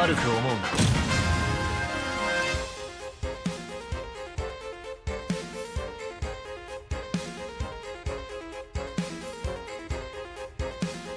悪く思うな。